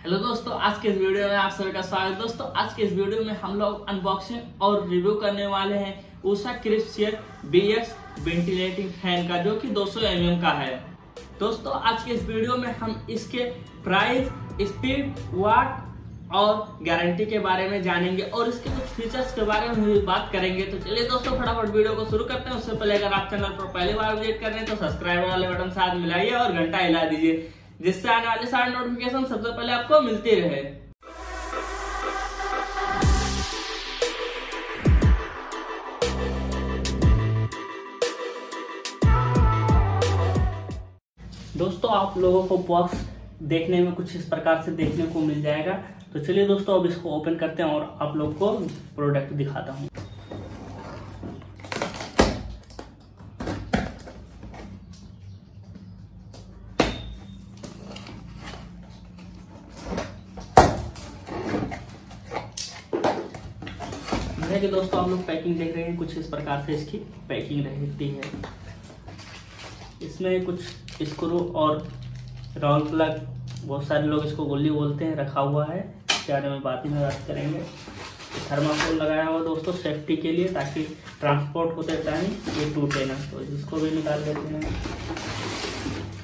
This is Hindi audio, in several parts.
हेलो दोस्तों, आज के इस वीडियो में आप सभी का स्वागत दोस्तों, आज के इस वीडियो में हम लोग अनबॉक्सिंग और रिव्यू करने वाले हैं Usha crisp air B X ventilating fan का, जो कि 200 एम का है। दोस्तों, आज के इस वीडियो में हम इसके प्राइस स्पीड वाट और गारंटी के बारे में जानेंगे और इसके कुछ फीचर्स के बारे में भी बात करेंगे। तो चलिए दोस्तों, फटाफट वीडियो को शुरू करते हैं। उससे पहले अगर आप चैनल पर पहली बार विज़िट कर रहे हैं तो सब्सक्राइब वाले बटन साथ मिलाइए और घंटा हिला दीजिए। जिससे आने वाले सारे नोटिफिकेशन सबसे पहले आपको मिलती रहे। दोस्तों, आप लोगों को बॉक्स देखने में कुछ इस प्रकार से देखने को मिल जाएगा। तो चलिए दोस्तों, अब इसको ओपन करते हैं और आप लोग को प्रोडक्ट दिखाता हूँ। जैसे कि दोस्तों आप लोग पैकिंग देख रहे हैं, कुछ इस प्रकार से इसकी पैकिंग रहती है। इसमें कुछ स्क्रू और राउंड प्लग बहुत सारे लोग इसको गोली बोलते हैं, रखा हुआ है। इसके बारे में बात ही में बात करेंगे। थर्माकोल लगाया हुआ दोस्तों सेफ्टी के लिए, ताकि ट्रांसपोर्ट होते टाइम ये टूटे ना तो इसको भी निकाल देते हैं।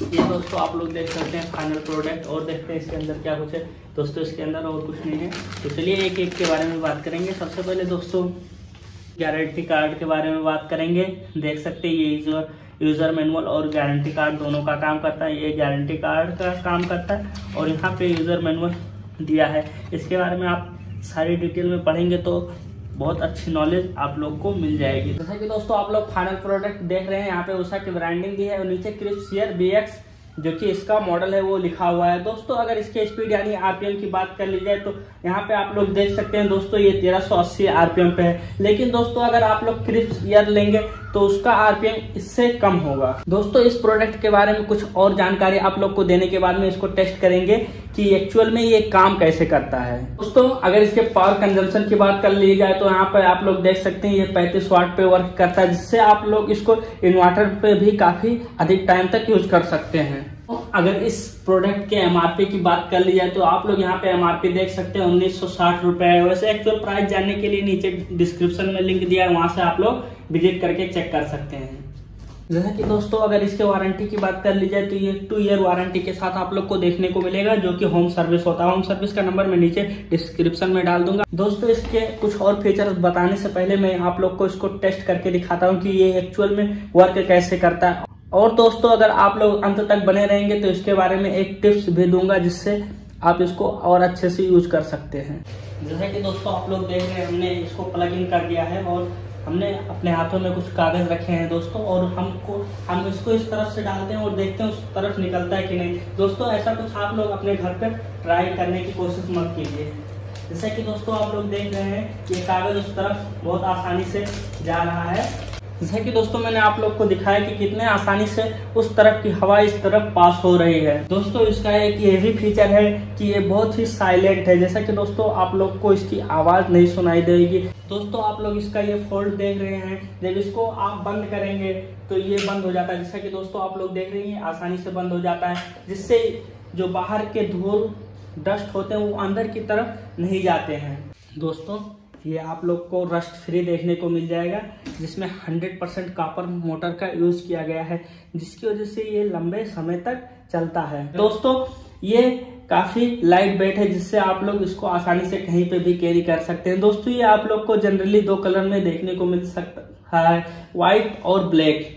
ये दोस्तों आप लोग देख सकते हैं फाइनल प्रोडक्ट और देखते हैं इसके अंदर क्या कुछ है। दोस्तों, इसके अंदर और कुछ नहीं है। तो चलिए एक एक के बारे में बात करेंगे। सबसे पहले दोस्तों गारंटी कार्ड के बारे में बात करेंगे। देख सकते हैं ये यूज़र यूज़र मैनुअल और गारंटी कार्ड दोनों का काम करता है। ये गारंटी कार्ड का काम करता है और यहाँ पे यूज़र मैनुअल दिया है। इसके बारे में आप सारी डिटेल में पढ़ेंगे तो बहुत अच्छी नॉलेज आप लोग को मिल जाएगी। जैसे कि दोस्तों आप लोग फाइनल प्रोडक्ट देख रहे हैं, यहाँ पे उषा की ब्रांडिंग भी है और नीचे क्रिप्सियर बी एक्स जो कि इसका मॉडल है, वो लिखा हुआ है। दोस्तों, अगर इसके स्पीड यानी आरपीएम की बात कर ली जाए तो यहाँ पे आप लोग देख सकते हैं दोस्तों, ये तेरह सौ अस्सी आरपीएम पे है। लेकिन दोस्तों, अगर आप लोग क्रिप्स ईयर लेंगे तो उसका आरपीएम इससे कम होगा। दोस्तों, इस प्रोडक्ट के बारे में कुछ और जानकारी आप लोग को देने के बाद में इसको टेस्ट करेंगे कि एक्चुअल में ये काम कैसे करता है। दोस्तों, अगर इसके पावर कंजम्पशन की बात कर ली जाए तो यहाँ पर आप लोग देख सकते हैं ये पैंतीस वाट पे वर्क करता है, जिससे आप लोग इसको इन्वर्टर पे भी काफ़ी अधिक टाइम तक यूज़ कर सकते हैं। अगर इस प्रोडक्ट के एमआरपी की बात कर ली जाए तो आप लोग यहाँ पे एमआरपी देख सकते हैं, उन्नीस सौ साठ रुपए वैसे एक्चुअल प्राइस जानने के लिए नीचे डिस्क्रिप्शन में लिंक दिया है, वहाँ से आप लोग विज़िट करके चेक कर सकते हैं। जैसा कि दोस्तों, अगर इसके वारंटी की बात कर ली जाए तो ये टू ईयर वारंटी के साथ आप लोग को देखने को मिलेगा, जो कि होम सर्विस होता है। होम सर्विस का नंबर मैं नीचे डिस्क्रिप्शन में डाल दूँगा। दोस्तों, इसके कुछ और फीचर्स बताने से पहले मैं आप लोग को इसको टेस्ट करके दिखाता हूँ कि ये एक्चुअल में वर्क कैसे करता है। और दोस्तों, अगर आप लोग अंत तक बने रहेंगे तो इसके बारे में एक टिप्स भी दूँगा, जिससे आप इसको और अच्छे से यूज़ कर सकते हैं। जैसे कि दोस्तों, आप लोग देख रहे हैं, हमने इसको प्लग इन कर दिया है, और हमने अपने हाथों में कुछ कागज़ रखे हैं, दोस्तों, और हमको, हम इसको इस तरफ़ से डालते हैं और देखते हैं उस तरफ़ निकलता है कि नहीं। दोस्तों, ऐसा कुछ आप लोग अपने घर पर ट्राई करने की कोशिश मत कीजिए। जैसे कि दोस्तों, आप लोग देख रहे हैं ये कागज़ उस तरफ़ बहुत आसानी से जा रहा है। जैसे कि दोस्तों मैंने आप लोग को दिखाया कि कितने आसानी से उस तरफ़ की हवा इस तरफ़ पास हो रही है। दोस्तों, इसका एक ये भी फीचर है कि ये बहुत ही साइलेंट है। जैसा कि दोस्तों, आप लोग को इसकी आवाज़ नहीं सुनाई देगी। दोस्तों, आप लोग इसका ये फोल्ड देख रहे हैं। जब इसको आप बंद करेंगे तो ये बंद हो जाता है। जैसा कि दोस्तों, आप लोग देख रहे हैं आसानी से बंद हो जाता है, जिससे जो बाहर के धूल डस्ट होते हैं, वो अंदर की तरफ़ नहीं जाते हैं। दोस्तों ये आप लोग को रस्ट फ्री देखने को मिल जाएगा जिसमें 100 परसेंट कापर मोटर का यूज़ किया गया है जिसकी वजह से ये लंबे समय तक चलता है। दोस्तों ये काफ़ी लाइट वेट है जिससे आप लोग इसको आसानी से कहीं पे भी कैरी कर सकते हैं। दोस्तों ये आप लोग को जनरली दो कलर में देखने को मिल सकता है व्हाइट और ब्लैक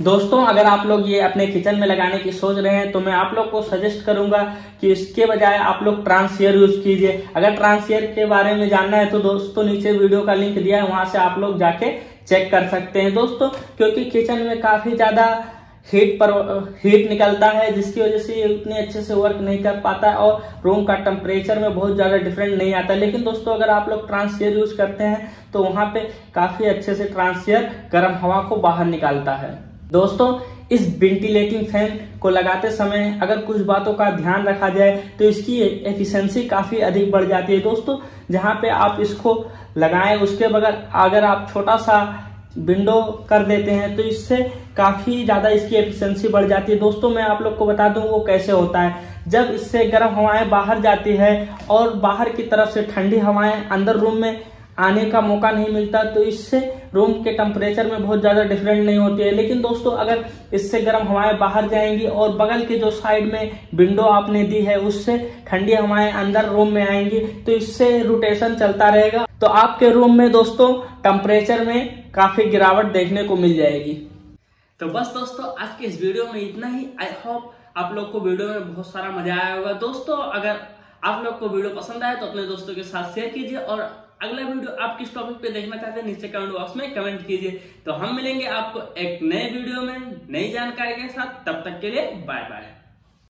दोस्तों, अगर आप लोग ये अपने किचन में लगाने की सोच रहे हैं तो मैं आप लोग को सजेस्ट करूँगा कि इसके बजाय आप लोग ट्रांसयर यूज़ कीजिए। अगर ट्रांसयर के बारे में जानना है तो दोस्तों, नीचे वीडियो का लिंक दिया है, वहाँ से आप लोग जाके चेक कर सकते हैं। दोस्तों, क्योंकि किचन में काफ़ी ज़्यादा हीट पर हीट निकलता है, जिसकी वजह से ये उतने अच्छे से वर्क नहीं कर पाता और रूम का टेम्परेचर में बहुत ज़्यादा डिफरेंट नहीं आता लेकिन दोस्तों, अगर आप लोग ट्रांसफेयर यूज़ करते हैं तो वहाँ पे काफ़ी अच्छे से ट्रांसफेयर गर्म हवा को बाहर निकालता है। दोस्तों, इस वेंटिलेटिंग फ़ैन को लगाते समय अगर कुछ बातों का ध्यान रखा जाए तो इसकी एफिशिएंसी काफ़ी अधिक बढ़ जाती है। दोस्तों, जहाँ पे आप इसको लगाएँ, उसके बगैर अगर आप छोटा सा विंडो कर देते हैं तो इससे काफ़ी ज़्यादा इसकी एफिशिएंसी बढ़ जाती है। दोस्तों, मैं आप लोग को बता दूँ वो कैसे होता है। जब इससे गर्म हवाएँ बाहर जाती है और बाहर की तरफ़ से ठंडी हवाएँ अंदर रूम में आने का मौका नहीं मिलता तो इससे रूम के टेम्परेचर में बहुत ज़्यादा डिफरेंट नहीं होती है। लेकिन दोस्तों, अगर इससे गर्म हवाएँ बाहर जाएँगी और बगल के जो साइड में विंडो आपने दी है, उससे ठंडी हवाएँ अंदर रूम में आएँगी तो इससे रोटेशन चलता रहेगा। तो आपके रूम में दोस्तों टेम्परेचर में काफ़ी गिरावट देखने को मिल जाएगी। तो बस दोस्तों, आज के इस वीडियो में इतना ही। आई होप आप लोग को वीडियो में बहुत सारा मज़ा आया होगा। दोस्तों, अगर आप लोग को वीडियो पसंद आए तो अपने दोस्तों के साथ शेयर कीजिए और अगला वीडियो आप किस टॉपिक पे देखना चाहते हैं, नीचे कमेंट बॉक्स में कमेंट कीजिए। तो हम मिलेंगे आपको एक नए वीडियो में नई जानकारी के साथ। तब तक के लिए बाय बाय